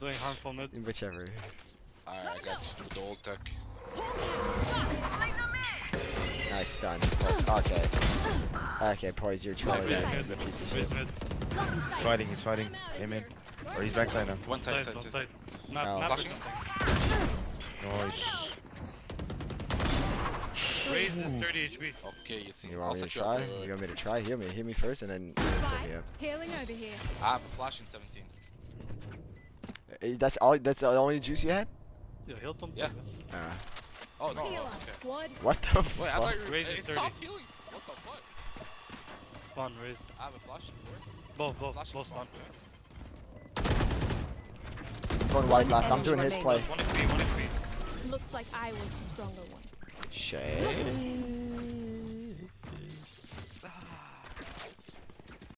Doing harmful mid. Whichever. Alright, I got the old tech. Nice stun. Okay. Okay, Poise, you're Mid, trolling. mid, you piece of mid, shit. mid. He's fighting, he's fighting. Amen. Or oh, he's backside now. One side, Side, side, on side. side. Map, Oh. map or Flashing. something. Nice. Raze is 30 HP. Okay, you think You I'll want me to try? up. wait, wait, You want me to try? Heal me. Heal me first and then set me up. Healing over here. Ah, I have a flash in 17. Eh, That's all. That's the only juice you had? Yeah, heal them. Yeah. Uh, Oh no, Healer. okay. Squad. what the Wait, I fuck? thought you were Raze hey, is stop 30. healing. What the fuck? Spawn, Raze. I have a flash. Both, both, Flash both spawn. Going wide left. I'm doing his play. One HP, one HP. Looks like I was the stronger one. Shade.